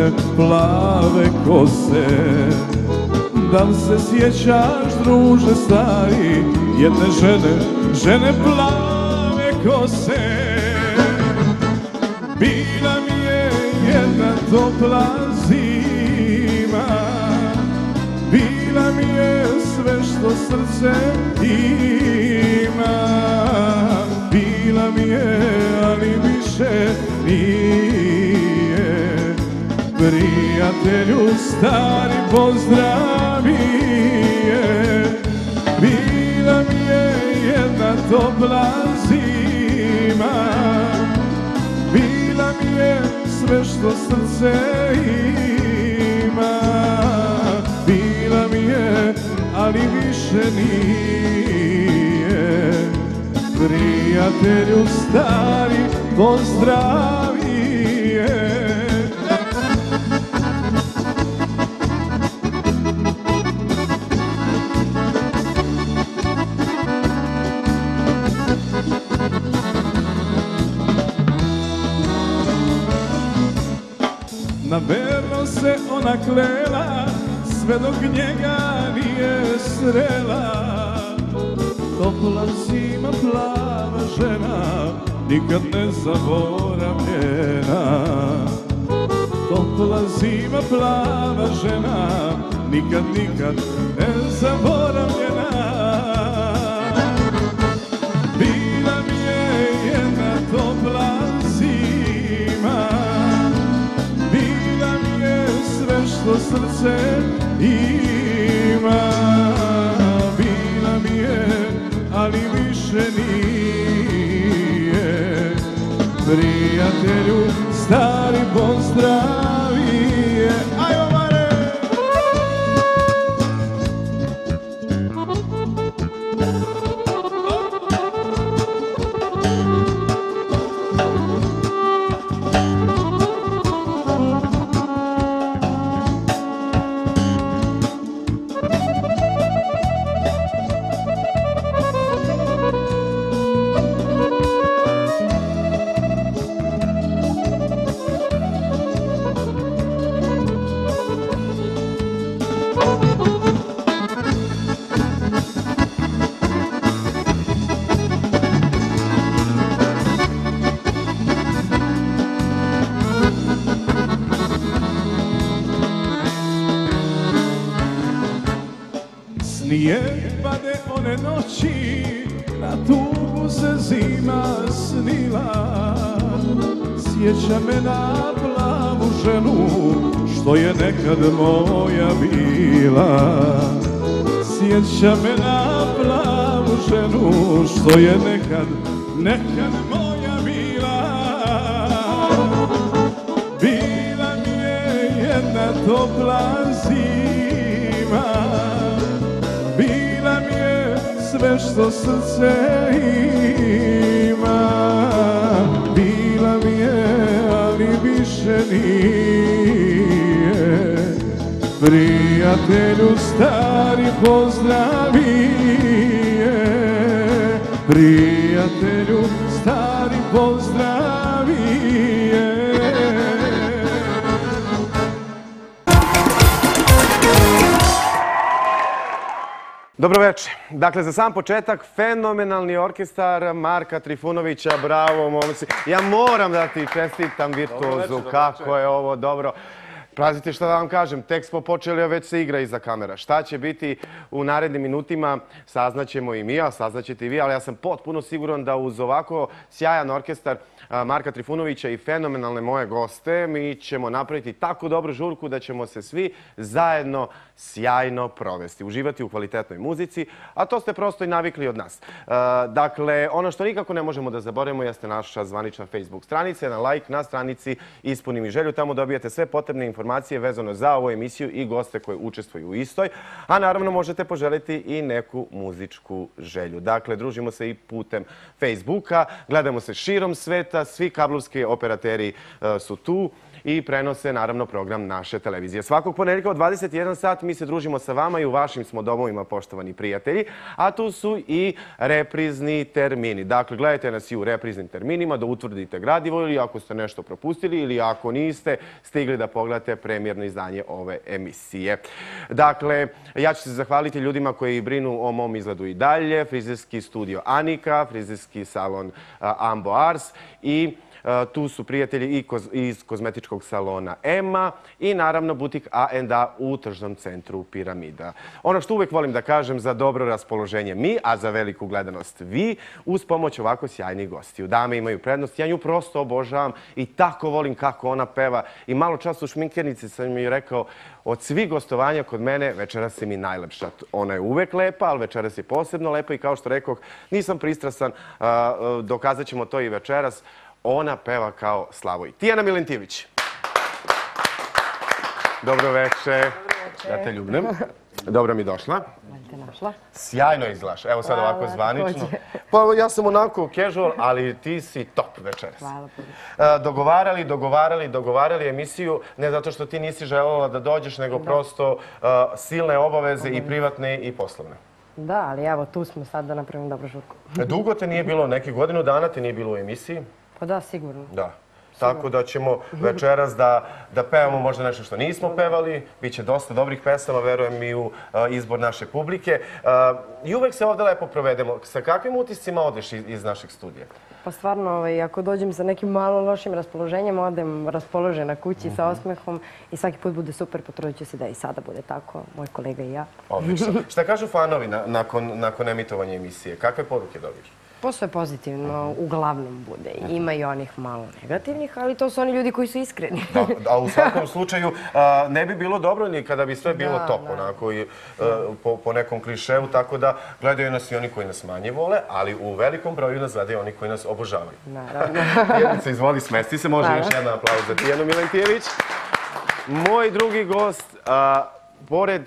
žene plave kose Da li se sjećaš druže stari Jedne žene, žene plave kose? Bila mi je jedna topla zima Bila mi je sve što srce ima. Bila mi je, ali više nije Prijatelju stari pozdravi je. Bila mi je jedna topla zima. Bila mi je sve što srce ima. Bila mi je, ali više nije. Prijatelju stari pozdravi Sve dok njega nije srela. Topla zima, plava žena Nikad ne zaboravljena. Topla zima, plava žena Nikad, nikad ne zaboravljena. Bila mi je Bila je sve što srce ima. Bila mi je, ali više nije. Prijatelju stari pozdravi je. Ajmo Mare! Snije me na plavu ženu, što je nekad moja bila. Sjeća me na plavu ženu, što je nekad, nekad moja bila. Bila mi je jedna topla zima Bila mi je sve što srce ima više nije. Prijatelju stari pozdravi je. Prijatelju stari pozdravi Dobro večer. Dakle, za sam početak, fenomenalni orkestar Marka Trifunovića. Bravo, momci. Ja moram da ti čestitam virtuozu. Kako je ovo dobro. Prazite što da vam kažem, tek smo počeli, a već se igra iza kamera. Šta će biti u narednim minutima, saznaćemo i mi, a saznaćete i vi, ali ja sam potpuno siguran da uz ovako sjajan orkestar Marka Trifunovića i fenomenalne moje goste, mi ćemo napraviti tako dobru žurku da ćemo se svi zajedno sjajno provesti, uživati u kvalitetnoj muzici, a to ste prosto i navikli od nas. Dakle, ono što nikako ne možemo da zaboravimo jeste naša zvanična Facebook stranica, jedan like na stranici Ispuni mi želju, tamo dobijate sve potrebne informacije vezano za ovu emisiju i goste koji učestvuju u istoj, a naravno možete poželiti i neku muzičku želju. Dakle, družimo se i putem Facebooka, gledamo se širom sveta, svi kablovski operateri e, su tu i prenose naravno program naše televizije. Svakog ponedjeljka od 21 sat mi se družimo sa vama i u vašim smo domovima, poštovani prijatelji, a tu su i reprizni termini. Dakle, gledajte nas i u repriznim terminima da utvrdite gradivo ili ako ste nešto propustili ili ako niste stigli da pogledate premjerno izdanje ove emisije. Dakle, ja ću se zahvaliti ljudima koji brinu o mom izgledu i dalje, frizerski studio Anika, frizerski salon Ambo Ars i tu su prijatelji i iz kozmetičkog salona Ema i naravno butik A&A u tržnom centru Piramida. Ono što uvek volim da kažem za dobro raspoloženje mi, a za veliku gledanost vi, uz pomoć ovako sjajnih gostiju. Dame imaju prednost, ja nju prosto obožavam i tako volim kako ona peva. I malo čas u šminkernici sam mi rekao, od svih gostovanja kod mene večeras si mi najlepša. Ona je uvek lepa, ali večeras je posebno lepa i kao što rekoh, nisam pristrasan, dokazat ćemo to i večeras ona peva kao Slavoj. Tijana Milentivić. Dobro večer. Ja te ljubim. Dobro mi došla. našla. Sjajno izglaš. Evo sad ovako zvanično. Pa ja sam onako casual, ali ti si top večeras. Hvala. E, dogovarali, dogovarali, dogovarali emisiju, ne zato što ti nisi želela da dođeš, nego prosto e, silne obaveze i privatne i poslovne. Da, ali evo tu smo sad da napravimo dobro žurku. Dugo te nije bilo, neki godinu dana te nije bilo u emisiji. Pa da, sigurno. Da. Tako da ćemo večeras da, da pevamo možda nešto što nismo pevali. Biće dosta dobrih pesama, verujem i u izbor naše publike. I uvek se ovdje lepo provedemo. Sa kakvim utiscima odeš iz, iz našeg studija? Pa stvarno, ovaj, ako dođem sa nekim malo lošim raspoloženjem, odem raspoložena kući sa osmehom i svaki put bude super, potrudit ću se da i sada bude tako, moj kolega i ja. Odlično. Šta kažu fanovi nakon, nakon emitovanja emisije? Kakve poruke dobiješ? Posve pozitivno, uglavnom bude. Ima i onih malo negativnih, ali to su oni ljudi koji su iskreni. A u svakom slučaju ne bi bilo dobro ni kada bi sve bilo top, onako, po nekom kliševu, tako da gledaju nas i oni koji nas manje vole, ali u velikom broju nas gledaju oni koji nas obožavaju. Naravno. Jednica, izvoli, smesti se, može još jedan aplauz za Tijanu Milentijević. Moj drugi gost, pored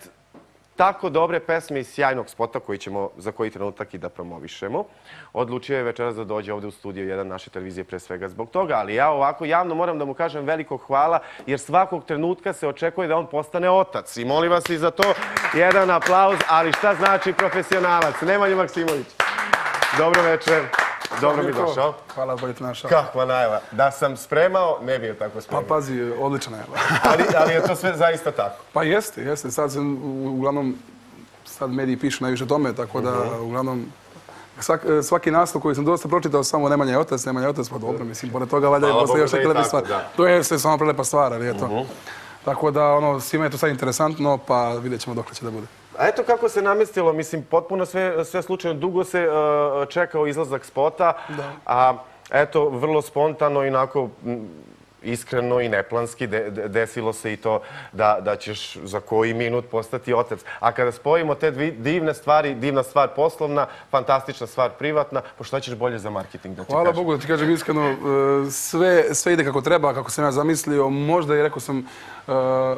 tako dobre pesme i sjajnog spota koji ćemo za koji trenutak i da promovišemo. Odlučio je večeras da dođe ovdje u studiju jedan naše televizije pre svega zbog toga, ali ja ovako javno moram da mu kažem veliko hvala jer svakog trenutka se očekuje da on postane otac. I molim vas i za to jedan aplauz, ali šta znači profesionalac? Nemanja Maksimović. Dobro večer. Dobro mi došao. Hvala, bolje te našao. Kakva najava. Da sam spremao, ne bi je tako spremao. Pa pazi, odlična najava. ali, je to sve zaista tako? Pa jeste, jeste. Sad sam, uglavnom, sad mediji pišu najviše tome, tako da, mhm. uglavnom, svaki naslov koji sam dosta pročitao samo Nemanja je otac, Nemanja je otac, pa dobro, mislim, pored toga valjda je postoji još neka stvar. To je sve samo prelepa stvar, ali eto. Mhm. Tako da, ono, svima je to sad interesantno, pa vidjet ćemo dok će da bude. A eto kako se namestilo, mislim, potpuno sve, sve slučajno, dugo se uh, čekao izlazak spota, a eto, vrlo spontano, inako, iskreno i neplanski desilo se i to da, ćeš za koji minut postati otac. A kada spojimo te divne stvari, divna stvar poslovna, fantastična stvar privatna, pa šta ćeš bolje za marketing da ti Hvala Bogu da ti kažem iskreno, e, sve, sve ide kako treba, kako sam ja zamislio. Možda i rekao sam e,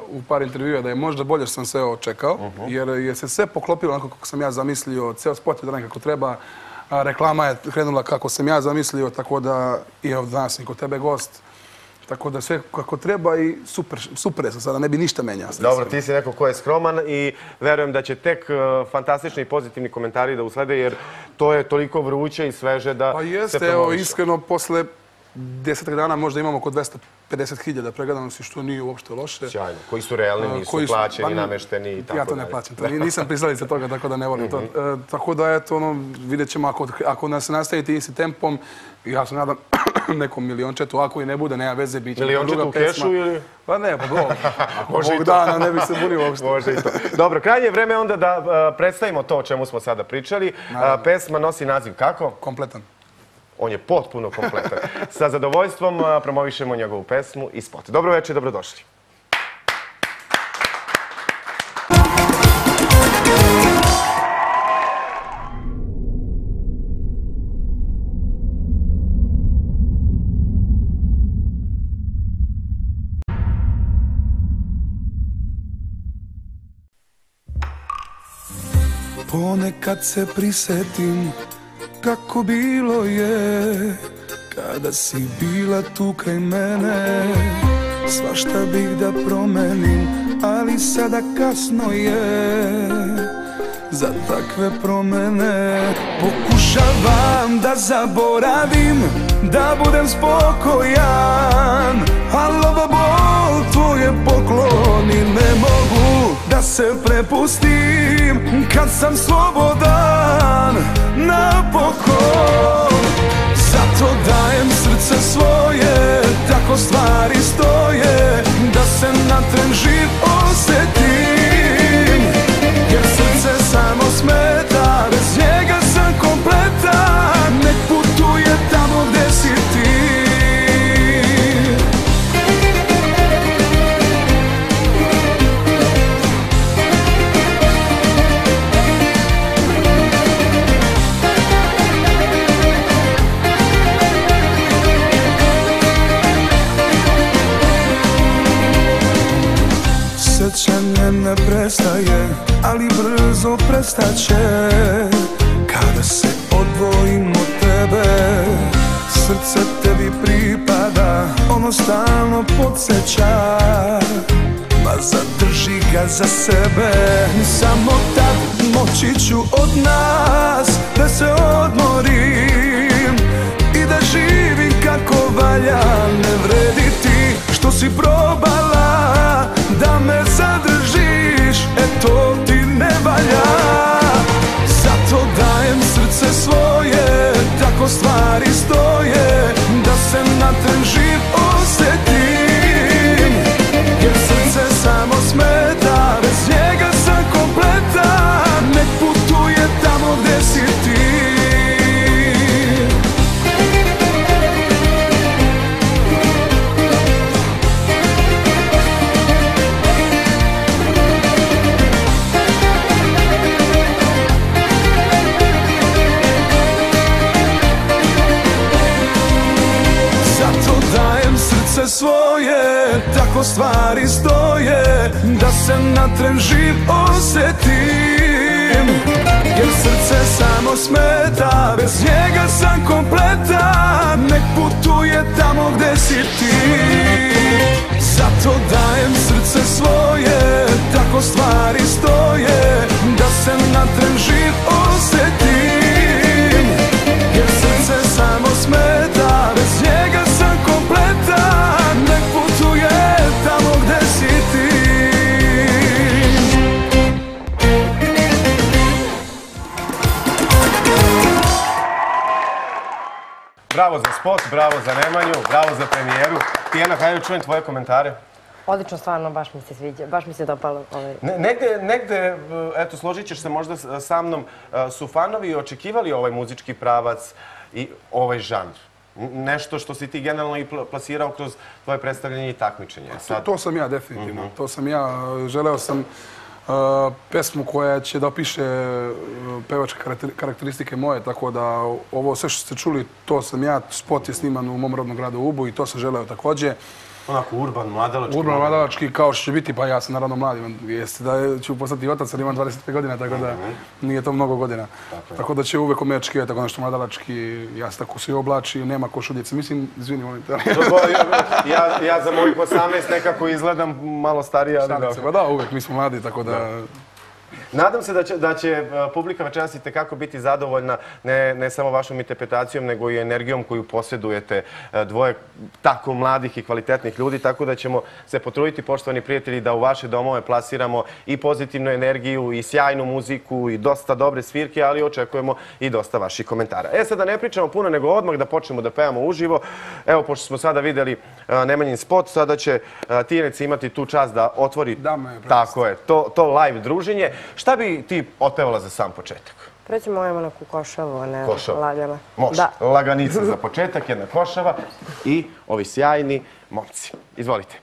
u par intervjua da je možda bolje što sam sve očekao, uh jer je se sve poklopilo onako kako sam ja zamislio, ceo spot je kako treba, reklama je krenula kako sam ja zamislio, tako da i evo danas kod tebe gost. Tako da sve kako treba i super, super je sada, ne bi ništa menjao. Dobro, ti si neko ko je skroman i verujem da će tek e, fantastični i pozitivni komentari da uslede jer to je toliko vruće i sveže da pa jeste, evo, iskreno, posle desetak dana možda imamo oko 250.000 pregledanosti, što nije uopšte loše. Sjajno. Koji su realni, nisu plaćeni, pa namešteni i tako Ja to ne plaćam. Nisam pristalica toga, tako da ne volim to. Mhm. E, tako da, eto, ono, vidjet ćemo ako, nas nastavite isti tempom, ja se nadam nekom miliončetu, ako i ne bude, nema veze, bit će Miliončetu u kešu ili? Pa ne, pa Bog. Ako Bog dana, ne bi se bunio uopšte. Može i to. Dobro, krajnje je vreme onda da e, predstavimo to o čemu smo sada pričali. E, pesma nosi naziv kako? Kompletan. On je potpuno kompletan. Sa zadovoljstvom promovišemo njegovu pesmu i spot. Dobro večer, dobrodošli. Ponekad se prisetim kako bilo je Kada si bila tu kraj mene. Svašta bih da promenim Ali sada kasno je Za takve promene. Pokušavam da zaboravim Da budem spokojan Ali ova bol tvoje pokloni Ne mogu da se prepustim Kad sam slobodan Napokon. Zato dajem srce svoje Tako stvari stoje Da se na tren živ osjetim. Jer srce samo smeta Sjećanje ne prestaje, ali brzo prestaće Kada se odvojim od tebe Srce tebi pripada, ono stalno podsjeća. Ma zadrži ga za sebe Samo tad moći ću od nas Da se odmorim I da živim kako valja Ne vredi ti što si probala Da me zadržiš E to ti ne valja. Zato dajem srce svoje Tako stvari stoje Da se na tren živ osjetim Tako stvari stoje Da se na tren živ osjetim. Jer srce samo smeta Bez njega sam kompletan Nek putuje tamo gdje si ti. Zato dajem srce svoje Tako stvari stoje Da se na tren živ osjetim spot, bravo za Nemanju, bravo za premijeru. Tijena, hajde čujem tvoje komentare. Odlično, stvarno, baš mi se sviđa, baš mi se dopalo ovaj. Ne- Negde, negde, e, eto, složit ćeš se možda sa mnom, e, su fanovi očekivali ovaj muzički pravac i ovaj žanr. Nešto što si ti generalno i pl- plasirao kroz tvoje predstavljanje i takmičenje. To, Sad, to sam ja definitivno. To sam ja. Želeo sam uh, pesmu koja će da opiše uh, pevačke karakter- karakteristike moje, tako da ovo sve što ste čuli, to sam ja. Spot je sniman u mom rodnom gradu Ubu i to sam želeo takođe. Onako urban, mladalački. Urban mladalački kao što će biti, pa ja sam naravno mlad, imam- jeste da ću postati otac, ali imam 25 godina, tako da nije to mnogo godina. Tako da će uvek ome očekivati tako nešto mladalački, ja se tako svi oblači, nema košuljice. Mislim, izvini, molim te. Ja, za mojih 18 nekako izgledam malo starije, ali se. Pa da, uvek mi smo mladi, tako da... Nadam se da će, da će e, publika večeras i tekako biti zadovoljna ne, ne samo vašom interpretacijom, nego i energijom koju posjedujete e, dvoje tako mladih i kvalitetnih ljudi, tako da ćemo se potruditi, poštovani prijatelji, da u vaše domove plasiramo i pozitivnu energiju, i sjajnu muziku, i dosta dobre svirke, ali očekujemo i dosta vaših komentara. E, sad da ne pričamo puno, nego odmah da počnemo da pevamo uživo. Evo, pošto smo sada videli e, Nemanjin spot, sada će Tijenici imati tu čast da otvori je tako je, to, to live druženje. Šta bi ti otpevala za sam početak? Prećemo ajmo na kukošavu, a ne Košava. lagano. Može. Da. Laganica za početak, jedna košava i ovi sjajni momci. Izvolite.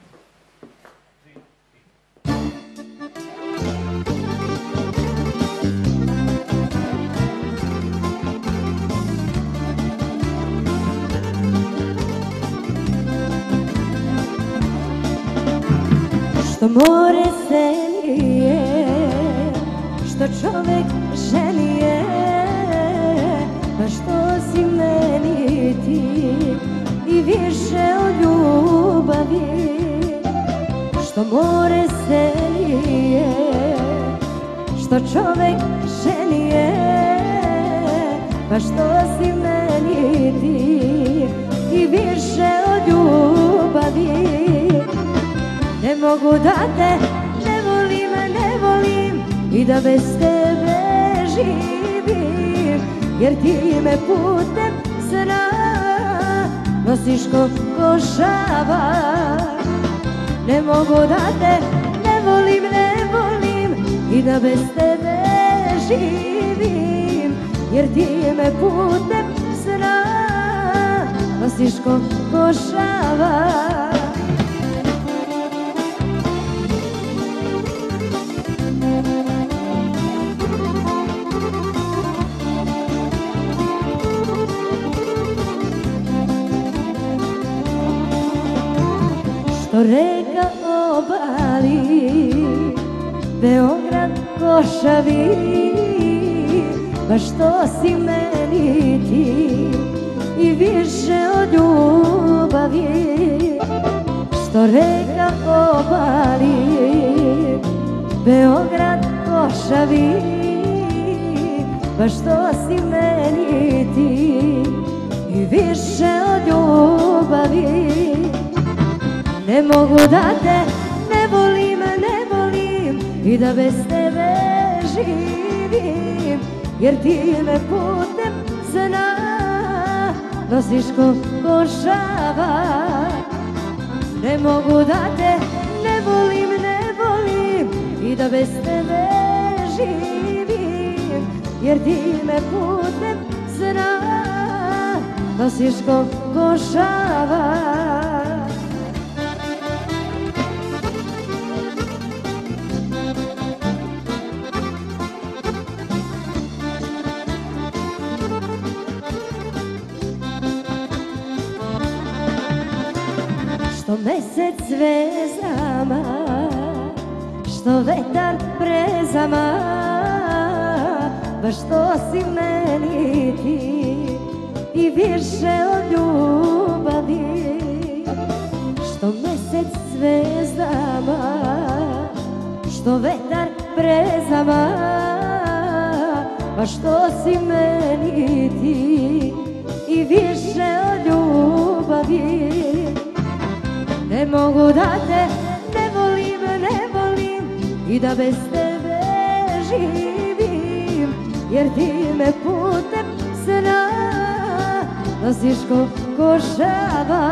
Što more selije, što čovek ženije, pa što si meni ti? I više od ljubavi. što more selije Što čovek ženije Pa što si meni ti? I više od ljubavi. Ne mogu da te ne volim, ne volim I da bez tebe živim Jer ti me putem sna Nosiš ko košava. Ne mogu da te ne volim, ne volim I da bez tebe živim Jer ti me putem sna Nosiš ko košava reka obali Beograd košavi Pa što si meni ti I više od ljubavi. Što reka obali Beograd košavi Pa što si meni ti I više od ljubavi ne mogu da te ne volim, ne volim I da bez tebe živim. Jer ti me putem sna Nosiš ko košava. Ne mogu da te ne volim, ne volim I da bez tebe živim. Jer ti me putem sna Nosiš ko košava Što mesec zvezdama Što vetar prezama Baš što si meni ti I više od ljubavi. Što mesec zvezdama Što vetar prezama Baš što si meni ti I više od ljubavi ne mogu da te ne volim, ne volim I da bez tebe živim. Jer ti me putem sna Nosiš ko košava.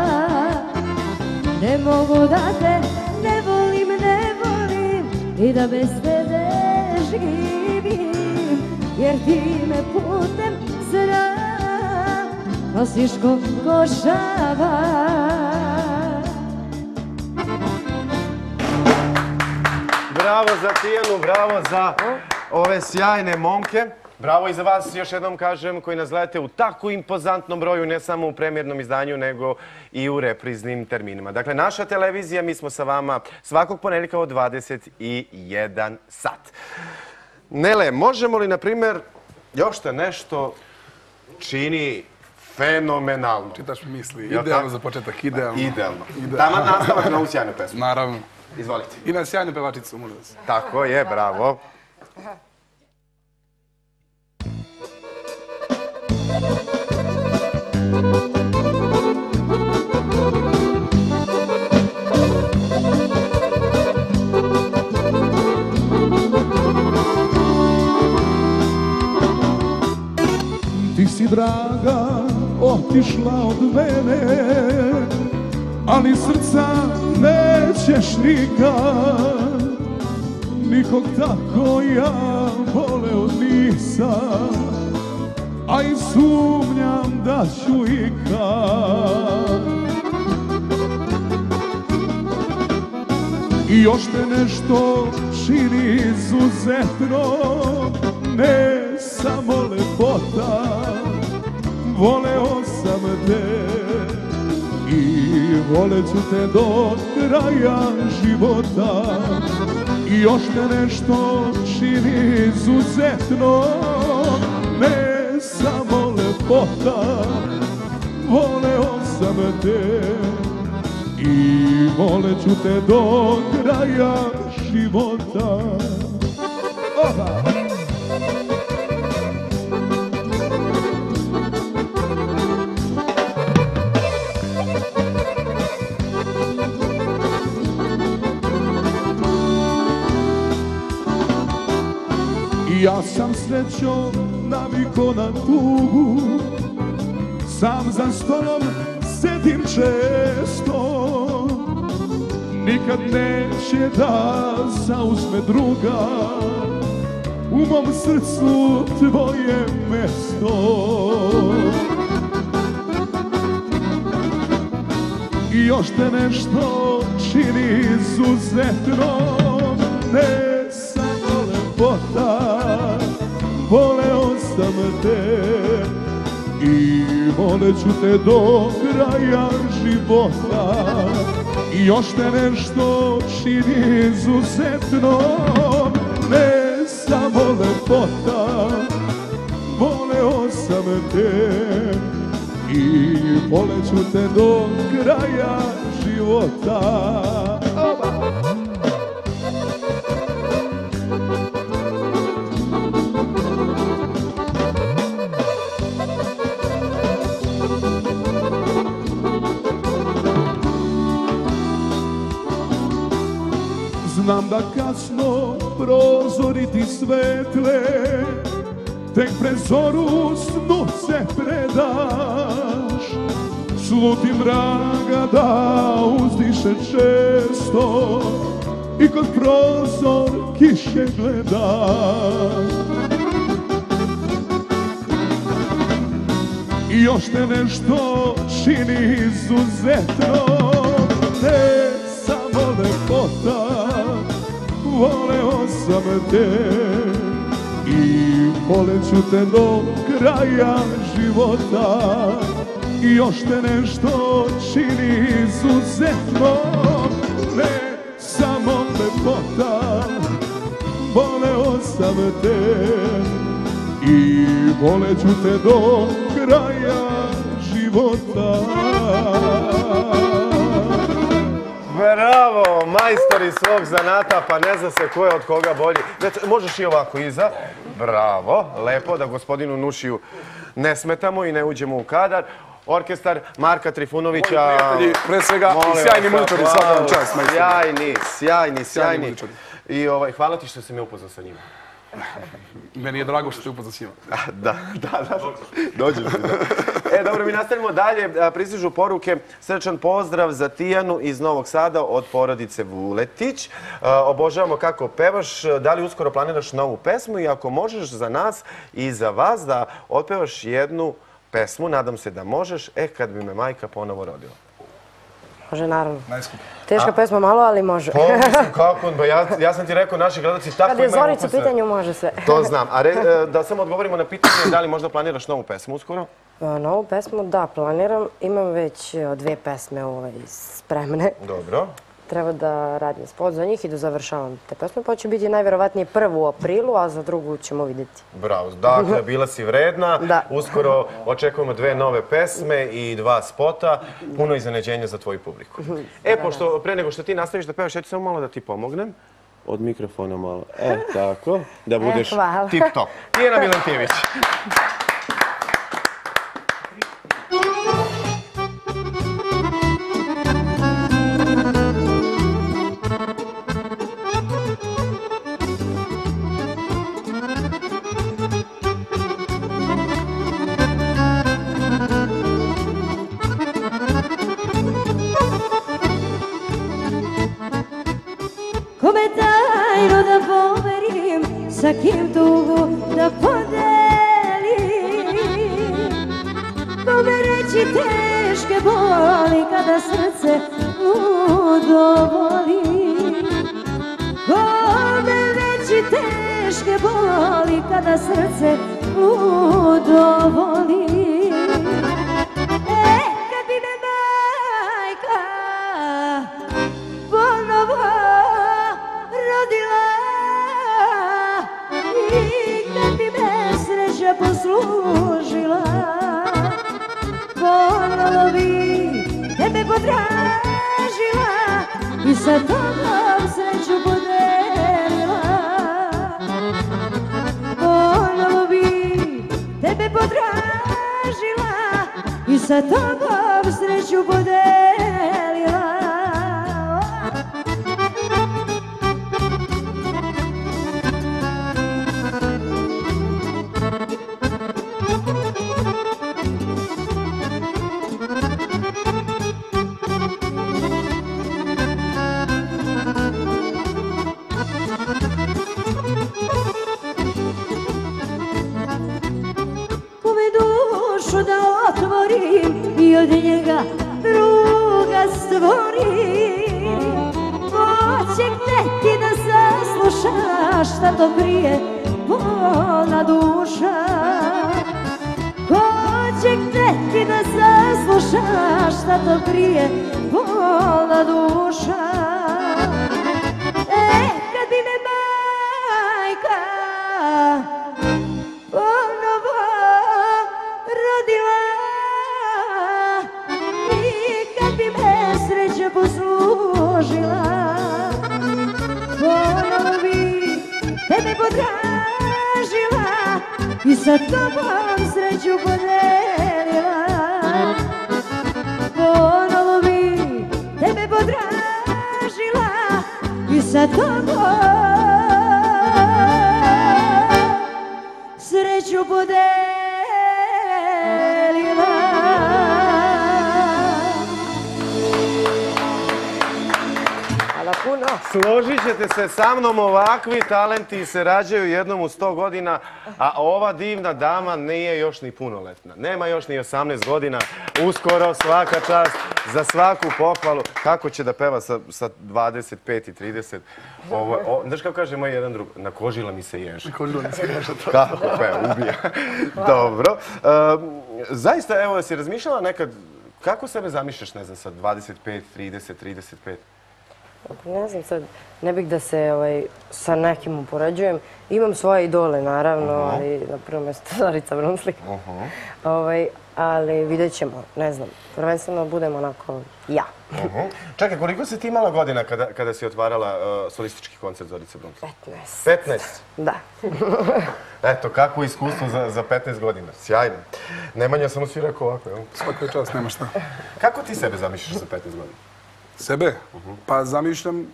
Ne mogu da te ne volim, ne volim I da bez tebe živim. Jer ti me putem sna Nosiš ko košava Bravo za Tijanu, bravo za ove sjajne momke. Bravo i za vas, još jednom kažem, koji nas gledate u tako impozantnom broju, ne samo u premjernom izdanju, nego i u repriznim terminima. Dakle, naša televizija, mi smo sa vama svakog ponedjeljka od 21 sat. Nele, možemo li, na primjer, još te nešto čini fenomenalno? Čitaš mi misli. Idealno za početak, idealno. Idealno. Idealno. Nastavak na ovu sjajnu pesmu. Naravno. Izvolite. I na sjajnu pevačicu, možda se. Tako je, bravo. Ti si draga otišla od mene Ali srca nećeš nikad. Nikog tako ja voleo nisam A i sumnjam da ću ikad. I još te nešto čini izuzetno Ne samo lepota Voleo sam te I volet ću te do kraja života. I još te nešto čini izuzetno. Ne samo lepota Voleo sam te. I volet ću te do kraja života srećom naviko na tugu. Sam za stolom sedim često. Nikad neće da zauzme druga. U mom srcu tvoje mesto. I još te nešto čini izuzetno Ne samo lepota Voleo sam te. I volet ću te do kraja života. I još te nešto čini izuzetno Ne samo lepota Voleo sam te. I volet ću te do kraja života Znam da kasno prozori ti svetle Tek pred zoru snu se predaš. Sluti mraga da uzdiše često I kod prozor kiše gledaš. I još te nešto čini izuzetno Ne samo lepota Voleo sam te I volet ću te do kraja života. I još te nešto čini izuzetno Ne samo lepota. Voleo sam te I volet ću te do kraja života Bravo, majstori svog zanata, pa ne zna se ko je od koga bolji. Već, možeš i ovako iza. Bravo, lepo, da gospodinu Nušiju ne smetamo i ne uđemo u kadar. Orkestar Marka Trifunovića. Moji prijatelji, pre svega, Molim sjajni muzičari, svaka vam čast, majstori. Sjajni, sjajni, sjajni. I ovaj, hvala ti što si me upoznao sa njima. Meni je drago što ste upoznao s njima. Da, da, da. Da. E, dobro, mi nastavimo dalje. Pristižu poruke. Srčan pozdrav za Tijanu iz Novog Sada od porodice Vuletić. Obožavamo kako pevaš. Da li uskoro planiraš novu pesmu i ako možeš za nas i za vas da otpevaš jednu pesmu, nadam se da možeš, e, kad bi me majka ponovo rodila. Može, naravno. Najskuplje. Teška pesma malo, ali može. Pa, mislim, kako? Ba, ja, ja sam ti rekao, naši gledalci tako Kad je imaju Zorica u pitanju, može sve. To znam. A re, e, da samo odgovorimo na pitanje, da li možda planiraš novu pesmu uskoro? A, Novu pesmu, da, planiram. Imam već e, dve pesme ovaj, spremne. Dobro. Treba da radim spot za njih i da završavam te pesme, pa će biti najverovatnije prvu u aprilu, a za drugu ćemo vidjeti. Bravo. Dakle, bila si vredna. Da. Uskoro očekujemo dve nove pesme i dva spota. Puno iznenađenja za tvoju publiku. E, pošto pre nego što ti nastaviš da pevaš, ja ću samo malo da ti pomognem. Od mikrofona malo. E, tako. Da budeš hvala. tip top. Tijena Milentijević. ludo voli Kome reći teške boli kada srce ludo voli sasluša šta to prije bolna duša. E, kad bi me majka ponovo rodila i kad bi me sreća poslužila ponovo bi tebe potražila i sa tobom sreću podelila sa tobom sreću podelila Hvala puno. Složit ćete se sa mnom, ovakvi talenti se rađaju jednom u 100 godina, a ova divna dama nije još ni punoletna. Nema još ni 18 godina, uskoro svaka čast za svaku pohvalu. Kako će da peva sa, sa 25 i 30? Ovo, o, znaš kako kaže moj jedan drug? Nakožila mi se jež. Kožilo mi se. Kako peva, ubija. Dobro. Zaista, evo, si razmišljala nekad, kako sebe zamišljaš, ne znam, sa 25, 30, 35? Ne znam sad, ne bih da se ovaj, sa nekim upoređujem. Imam svoje idole, naravno, ali na prvom mjestu Zorica Brunslik. Ovaj, ali vidjet ćemo, ne znam. Prvenstveno budem onako ja. Čekaj, koliko si ti imala godina kada, kada si otvarala uh, solistički koncert Zorice Brunslik? 15. 15. Da. Eto, kakvo iskustvo za, za 15 godina. Sjajno. Nemanja samo svi rekao ovako, jel? Svaka čast, nema šta. Kako ti sebe zamišljaš za 15 godina? Sebe? Pa zamišljam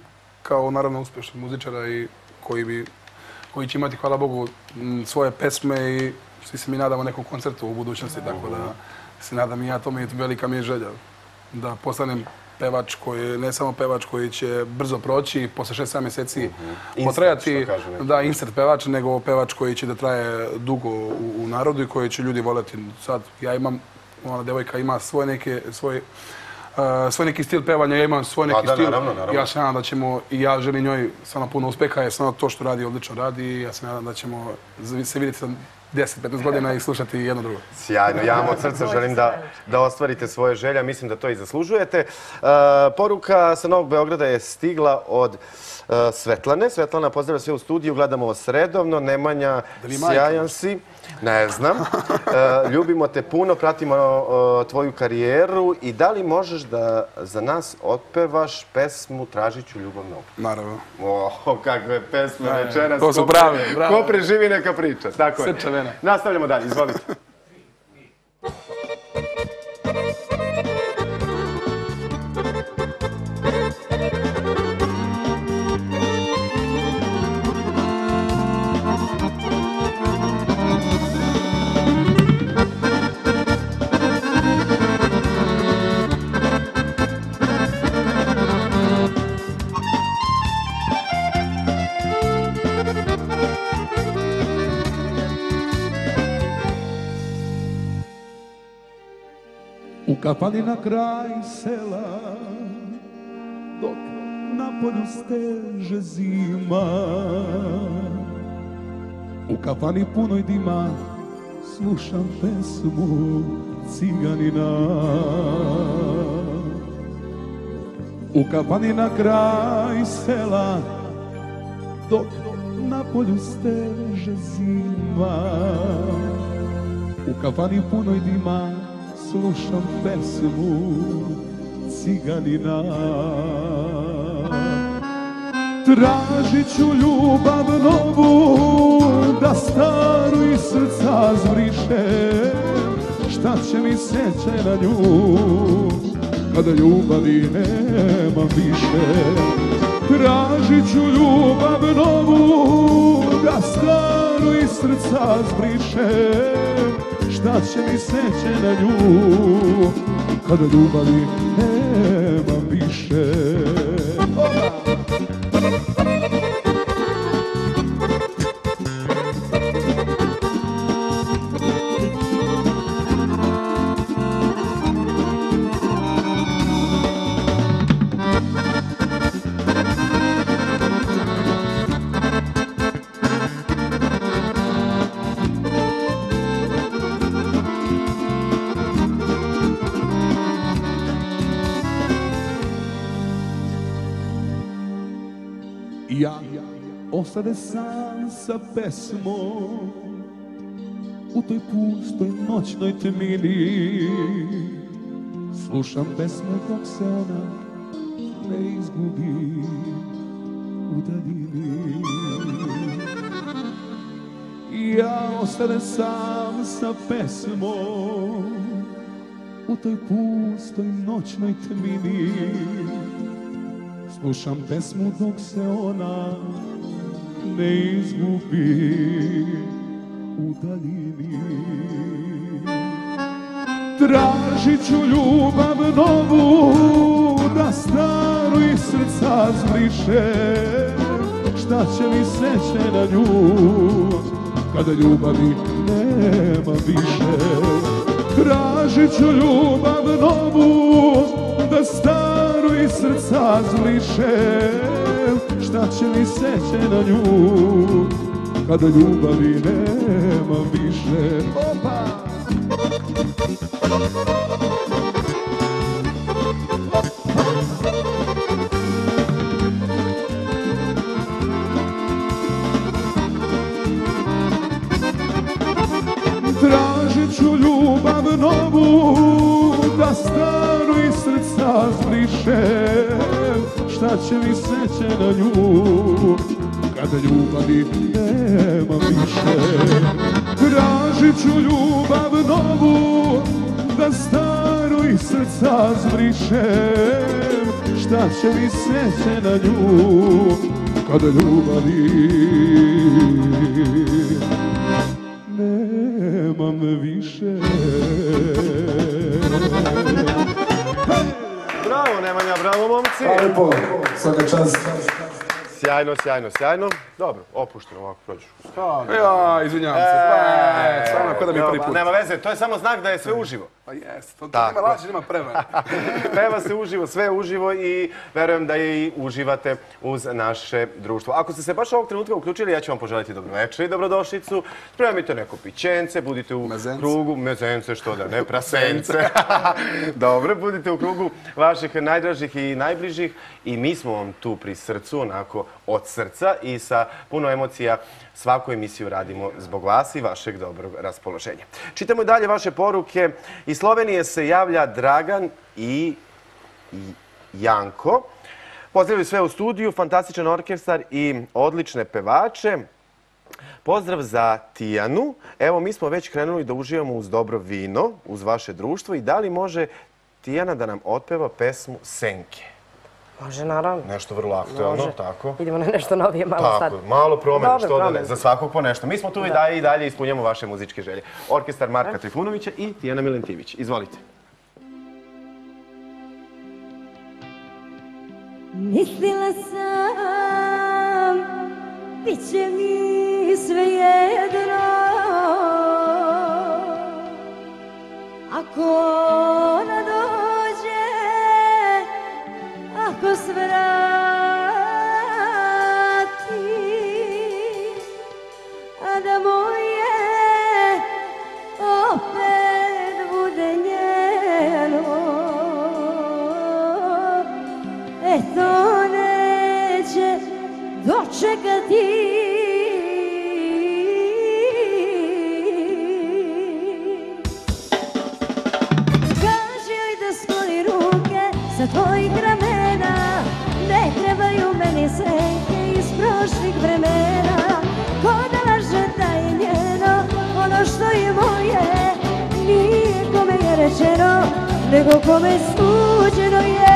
kao naravno uspješnog muzičara i koji bi koji će imati, hvala Bogu, svoje pesme i svi se mi nadamo nekom koncertu u budućnosti, tako da se nadam i ja, to mi je velika mi je želja da postanem pevač koji, ne samo pevač koji će brzo proći, posle 6-7 mjeseci potrajati, Insert, što kažu neki. da, insert pevač, nego pevač koji će da traje dugo u, u narodu i koji će ljudi voljeti. Sad, ja imam, ona devojka ima svoj neke, svoj, uh, svoj neki stil pevanja, ja imam svoj neki da, stil. naravno, naravno. Ja se nadam da ćemo, i ja želim njoj samo puno uspjeha, jer samo to što radi odlično radi i ja se nadam da ćemo se vidjeti za 10-15 godina i slušati jedno drugo. Sjajno, ja vam od srca želim da, da ostvarite svoje želje, mislim da to i zaslužujete. E, poruka sa Novog Beograda je stigla od Svetlane. Svetlana, pozdravlja sve u studiju, gledamo vas redovno. Nemanja, sjajan si. Ne znam. E, ljubimo te puno, pratimo tvoju karijeru i da li možeš da za nas otpevaš pesmu Tražit ću ljubav novu? Naravno. O, kakve pesme večeras. to su bravo. Ko preživi neka priča, tako je. Nastavljamo dalje, izvolite. U kafani na kraj sela Dok na polju steže zima U kafani punoj dima Slušam pesmu ciganina U kafani na kraj sela Dok na polju steže zima U kafani punoj dima slušam pesmu ciganina. Tražit ću ljubav novu Da staru iz srca zbrišem. Šta će mi seće na nju Kada ljubavi nema više? Tražit ću ljubav novu Da staru iz srca zbrišem Šta će mi seće na nju Kada ljubavi nema više. Ja ostade sam sa pesmom. U toj pustoj noćnoj tmini Slušam pesmu dok se ona ne izgubi u daljini. Ja ostane sam sa pesmom U toj pustoj noćnoj tmini Slušam pesmu dok se ona ne izgubi u daljini. Tražit ću ljubav novu da staru iz srca zbrišem Šta će mi seće na nju kada ljubavi nema više? Tražit ću ljubav novu da staru iz srca zbrišem Će mi seće na nju kada ljubavi nema više Opa! Tražit ću ljubav novu Da staru iz srca zbrišem Šta će mi seće na nju Kada ljubavi nema više. Tražit ću ljubav novu Da staru iz srca zbrišem Šta će mi seće na nju Kada ljubavi nemam više Lijepo, svaka čast. Sjajno, sjajno, sjajno. Dobro, opušteno ovako prođu. Ja, izvinjavam se. Pa, da mi prvi Evo, put. Nema veze, to je samo znak da je sve uživo. Pa jest, to, nema laži, nema prevara. Peva se uživo, sve je uživo i verujem da i uživate uz naše društvo. Ako ste se baš ovog trenutka uključili, ja ću vam poželiti dobroveče i dobrodošlicu. Spremite neko pićence, budite u Mezence. krugu, mezence što da ne, prasence. Dobro, budite u krugu vaših najdražih i najbližih i mi smo vam tu pri srcu, onako od srca i sa puno emocija svaku emisiju radimo zbog vas i vašeg dobrog raspoloženja. Čitamo i dalje vaše poruke. Iz Slovenije se javlja Dragan i Janko. Pozdravljaju sve u studiju, fantastičan orkestar i odlične pevače. Pozdrav za Tijanu. Evo, mi smo već krenuli da uživamo uz dobro vino, uz vaše društvo i da li može Tijana da nam otpeva pesmu Senke? Može, naravno. Nešto vrlo aktualno, Može. tako? Idemo na nešto novije malo sad. Tako, malo promjena, što da ne, za svakog po nešto. Mi smo tu i dalje i dalje ispunjamo vaše muzičke želje. Orkestar Marka Trifunovića i Tijana Milentivić. Izvolite. Mislila sam, bit će mi sve jedno Ako ona svrati A da moje opet bude njeno. E to neće dočekati Nego kome suđeno je.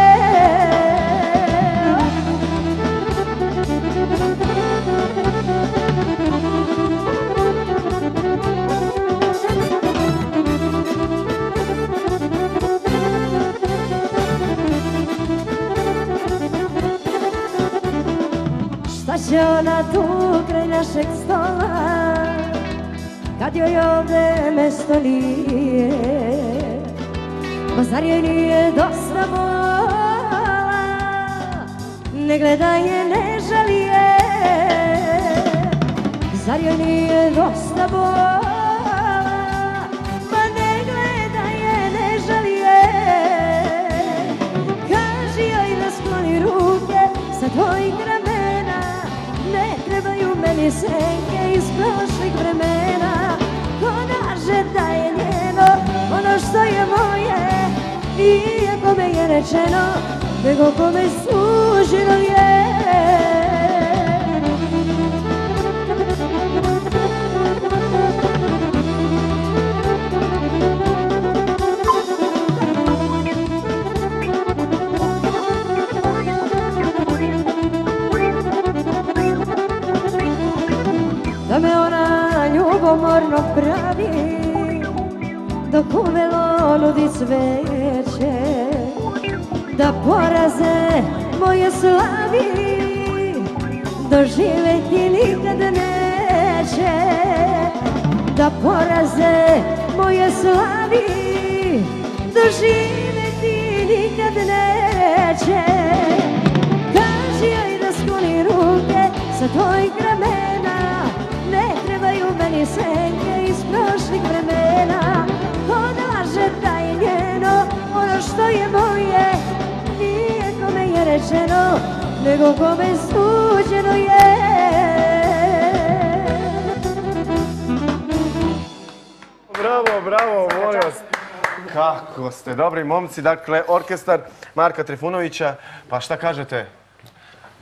Šta će ona tu kraj našeg stola Kad joj ovdje mesto nije Pa zar joj nije dosta mola Ne gleda je, ne žali je. Zar joj nije dosta bola? Ma ne gleda je, ne žali je. Kaži joj da skloni ruke sa tvojih ramena Ne trebaju meni senke Iako me je rečeno nego kome suženo dobri momci, dakle, orkestar Marka Trifunovića, pa šta kažete?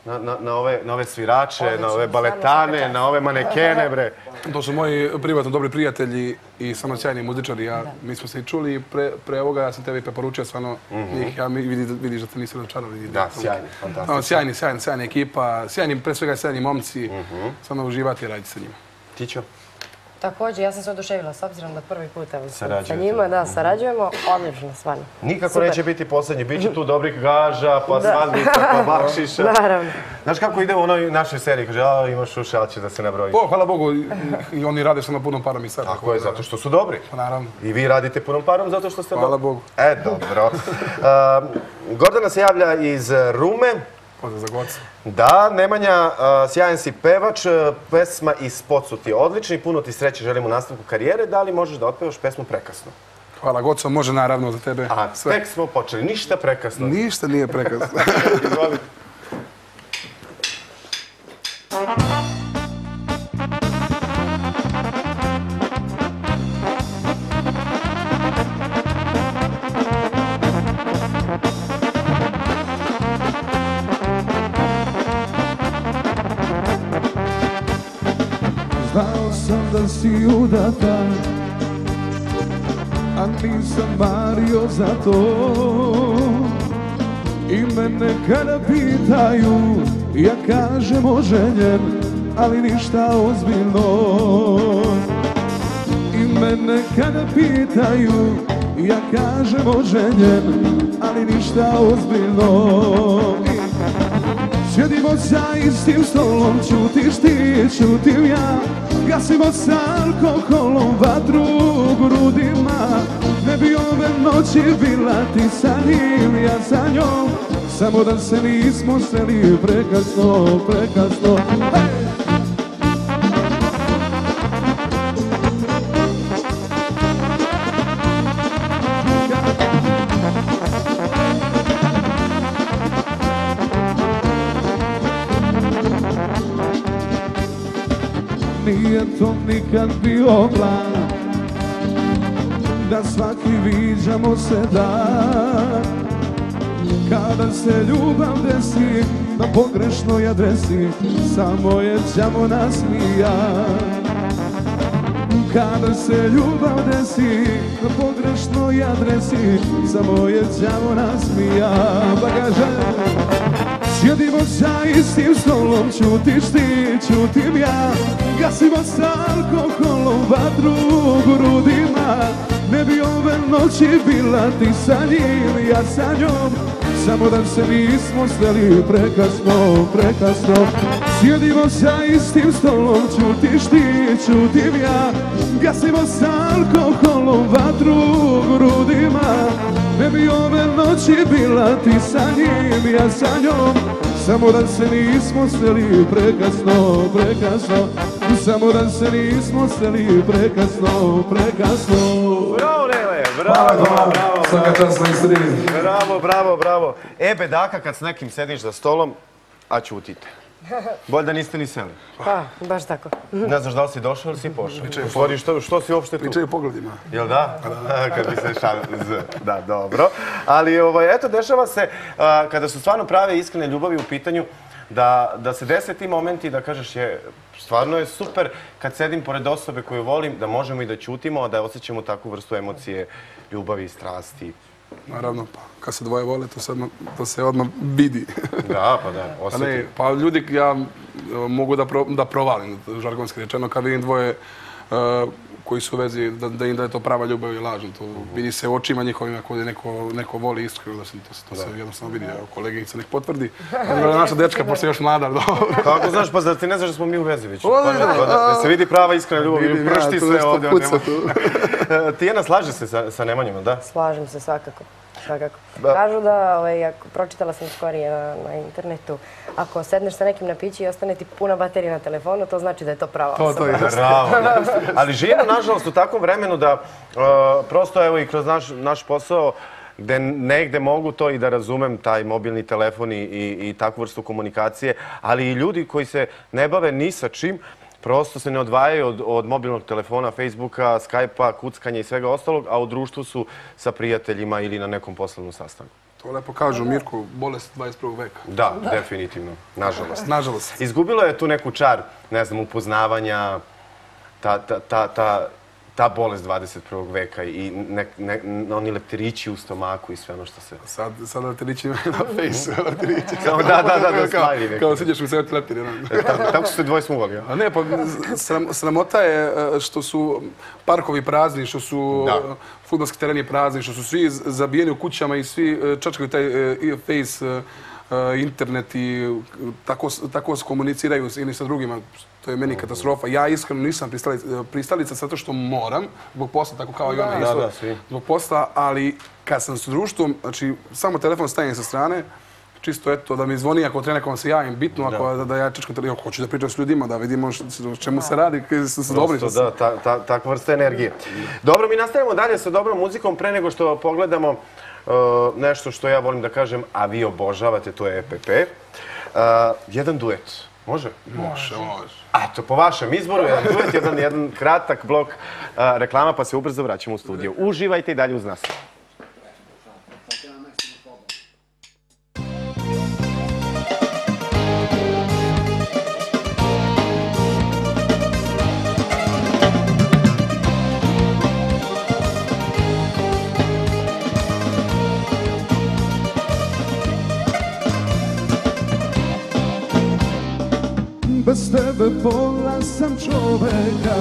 Na, na, na ove, na ove svirače, na ove baletane, na ove manekene, bre. To su moji privatno dobri prijatelji i samo sjajni muzičari. Ja, mi smo se i čuli pre, pre ovoga ja sam tebi preporučio stvarno njih. Ja vidi, vidiš da te nisi razočarali. Da, sjajni, fantastično. No, sjajni, sjajni, sjajna ekipa, sjajni, pre svega sjajni momci. Stvarno uživati i raditi sa njima. Tićo? Također, ja sam se oduševila s obzirom da prvi put sa- njima, da, sarađujemo, odlično, stvarno. Nikako Super. neće biti posljednji, bit će tu dobrih gaža, pa svadbica, pa bakšiša. Naravno. Znaš kako ide u onoj našoj seriji, kaže, a imaš uši, ali će da se nabroji. O, hvala Bogu, i, oni rade sa punom parom i sad. Tako je, zato što su dobri. Pa naravno. I vi radite punom parom zato što ste Hvala dobri. Bogu. E, dobro. Um, Gordana se javlja iz Rume. Pozdrav za. Da, Nemanja, uh, sjajan si pevač, uh, pesma i spot su ti odlični, puno ti sreće želim u nastavku karijere, da li možeš da otpevaš pesmu prekasno? Hvala Goco, može naravno za tebe. A, tek smo počeli, ništa prekasno. Ništa nije prekasno. Izvolite. Si udata A nisam mario za to. I mene kada pitaju Ja kažem oženjen Ali ništa ozbiljno. I mene kada pitaju Ja kažem oženjen Ali ništa ozbiljno. Sjedimo za istim stolom, čutiš ti, čutim ja Gasimo sa alkoholom vatru u grudima. Ne bi ove noći bila ti sa njim, ja sa njom. Samo da se nismo sreli prekasno, prekasno! Nije to nikad bio plan Da svaki viđamo se dan Kada se ljubav desi na pogrešnoj adresi Samo je ćamo nasmija. Kada se ljubav desi na pogrešnoj adresi Samo je ćamo nasmija. Pa Sjedimo za istim stolom, čutiš ti, čutim ja. Gasimo sa alkoholom vatru u grudima. Ne bi ove noći bila ti sa njim, ja sa njom. Samo da se nismo steli prekasno, prekasno. Sjedimo za istim stolom, čutiš ti, čutim ja. Gasimo sa alkoholom vatru u grudima. Ne bi ove noći bila ti sa njim, ja sa njom. Samo da se nismo steli prekasno, prekasno. Samo da se nismo steli prekasno, prekasno. Bravo, Nele, bravo, bravo, Svaka čast na bravo, bravo, bravo. E, bedaka kad s nekim sediš za stolom, a čutite. Bolje da niste ni seli. Pa, baš tako. Ne znaš da li si došao ili si pošao. U stvari, što, što si uopšte tu? Pričaju pogledima. Jel da? Kad bi se šal... z- Da, dobro. Ali, ovaj, eto, dešava se, a, kada su stvarno prave iskrene ljubavi u pitanju, da, da se dese ti momenti da kažeš je, stvarno je super kad sedim pored osobe koju volim, da možemo i da ćutimo, a da osjećamo takvu vrstu emocije, ljubavi i strasti. Naravno, pa kad se dvoje vole, to se odmah, to se odmah vidi. Da, pa da, Pa osjeti. ne, pa ljudi, ja e, mogu da, pro, da provalim, žargonski rečeno, kad vidim dvoje e, koji su u vezi, da, da im da je to prava ljubav i lažno. To vidi se očima njihovim ako je neko, neko voli iskreno, da se, to, se- to se jednostavno vidi. Evo, kolegica nek potvrdi. Ali naša dečka, pošto je još mlada, dobro. Kako znaš, pa zar ti ne znaš da smo mi u vezi već? Pa da, da se vidi prava iskrena ljubav, Vidim ja, pršti nešto ovdje. tu. Tijena, slaže se sa, sa Nemanjom, jel da? Slažem se svakako. Svakako. Da. Kažu da, ovaj, ako, pročitala sam skorije na, na internetu, ako sedneš sa nekim na pići i ostane ti puna baterija na telefonu, to znači da je to prava To, to osoba. je. Bravo. Ali živimo, nažalost, u takvom vremenu da uh, prosto, evo i kroz naš, naš posao, gde negde mogu to i da razumem, taj mobilni telefon i, i, i takvu vrstu komunikacije, ali i ljudi koji se ne bave ni sa čim, prosto se ne odvajaju od, od mobilnog telefona, Facebooka, Skype-a, kuckanja i svega ostalog, a u društvu su sa prijateljima ili na nekom poslovnom sastanku. To lepo kažu, Mirko, bolest 21. veka. Da, definitivno, nažalost. Nažalost. Izgubilo je tu neku čar, ne znam, upoznavanja, ta, ta, ta, ta, ta bolest 21. veka i ne, ne, oni leptirići u stomaku i sve ono što se... Sad, sad leptirići na face, leptirići. Kao, da, da, da, da, kao, smiley neki. kao siđeš mi se leptiri. ono. Tako, tako su se dvoje smuvali, ja? A ne, pa sram, sramota je e, što su parkovi prazni, što su Da. e, fudbalski tereni prazni, što su svi zabijeni u kućama i svi e, čačkaju taj e, face, e, e, internet i e, tako, se komuniciraju s- jedni sa drugima. To je meni katastrofa. Ja iskreno nisam pristalica, pristalica zato što moram, zbog posla, tako kao i ona isto, zbog posla, ali kad sam s društvom, znači samo telefon stavim sa strane, čisto eto da mi zvoni ako treba nekom se javim, bitno ako da, da ja čečkam telefon, hoću da pričam s ljudima, da vidimo š- o čemu se radi, kada su se dobri. Prosto, da, ta, ta, takva vrsta energije. Dobro, mi nastavimo dalje sa dobrom muzikom pre nego što pogledamo nešto što ja volim da kažem, a vi obožavate, to je EPP. Uh, jedan duet. Može? Može, može. A to po vašem izboru, jedan duet, jedan, jedan kratak blok uh, reklama, pa se ubrzo vraćamo u studio. Uživajte i dalje uz nas. Sam čoveka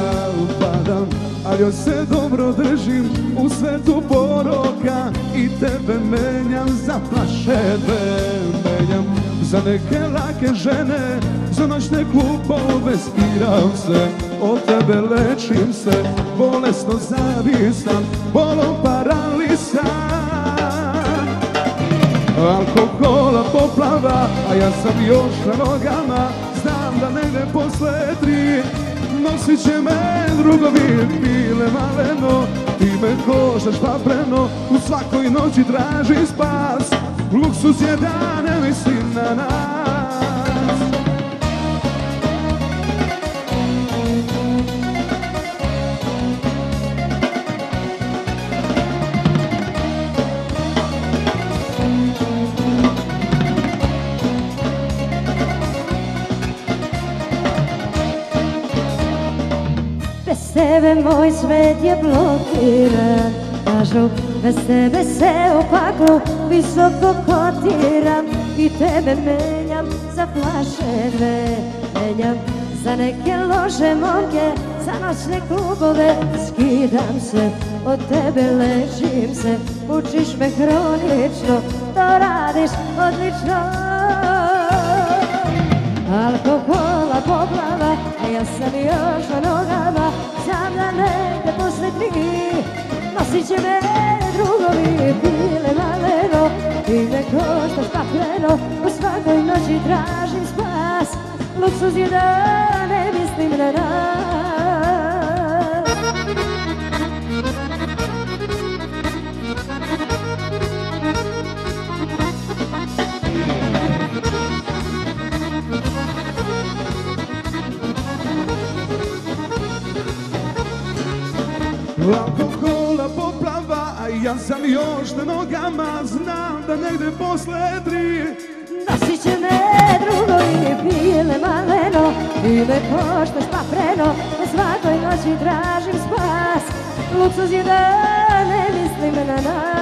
padam Ali joj se dobro držim u svetu poroka I tebe menjam za plaševe Menjam za neke lake žene Za noćne klubove skiram se Od tebe lečim se Bolesno zavisam Bolom paralisan Alkohola poplava, a ja sam još na nogama tri Nosit će me drugovi pile maleno Ti me košaš papreno U svakoj noći traži spas. Luksus je da ne mislim na nas tebe moj svet je blokiran. Kažu, bez tebe se u paklu visoko kotiram I tebe menjam za flaše dve. Menjam za neke loše momke, za noćne klubove. Skidam se, od tebe lečim se. Učiš me hronično, to radiš odlično. Alkohola poplava, a ja sam još na nogama Negde posle tri Nosit će me drugovi pile maleno I ne koštaš pakleno U svakoj noći tražim spas. Luksuz je da ne mislim na nas Alkohola poplava, a ja sam još na nogama Znam da negde posle tri. Nosit će me drugovi pile maleno I ne koštaš papreno U svakoj noći tražim spas. Luksuz je da ne mislim na nas